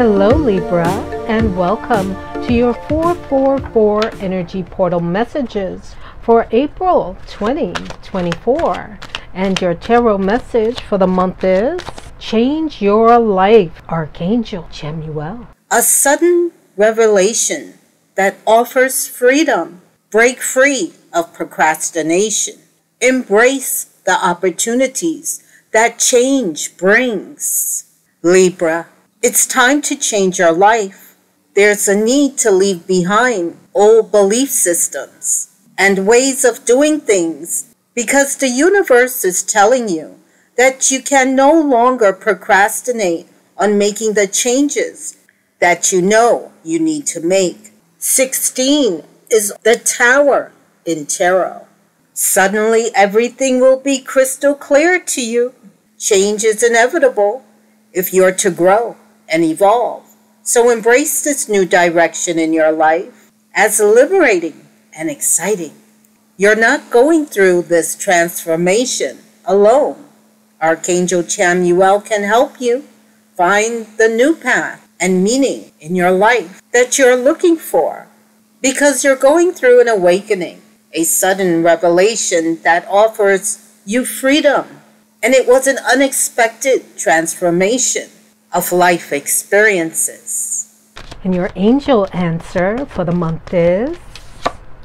Hello, Libra, and welcome to your 444 Energy Portal messages for April 2024. And your tarot message for the month is Change Your Life, Archangel Chamuel. A sudden revelation that offers freedom. Break free of procrastination. Embrace the opportunities that change brings. Libra, it's time to change your life. There's a need to leave behind old belief systems and ways of doing things because the universe is telling you that you can no longer procrastinate on making the changes that you know you need to make. 16 is the tower in tarot. Suddenly, everything will be crystal clear to you. Change is inevitable if you're to grow and evolve. So embrace this new direction in your life as liberating and exciting. You're not going through this transformation alone. Archangel Chamuel can help you find the new path and meaning in your life that you're looking for because you're going through an awakening, a sudden revelation that offers you freedom and it was an unexpected transformation of life experiences. And your angel answer for the month is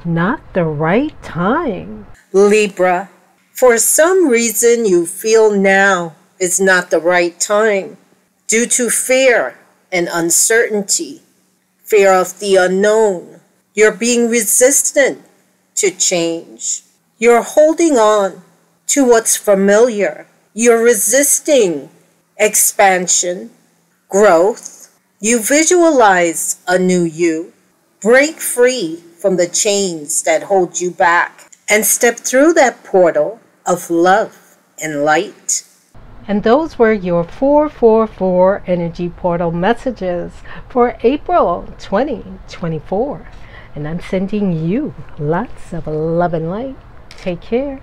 Not the right time. Libra, for some reason you feel now is not the right time due to fear and uncertainty, fear of the unknown. You're being resistant to change. You're holding on to what's familiar. You're resisting expansion, growth. You visualize a new you. Break free from the chains that hold you back and step through that portal of love and light. And those were your 444 Energy Portal messages for April 2024. And I'm sending you lots of love and light. Take care.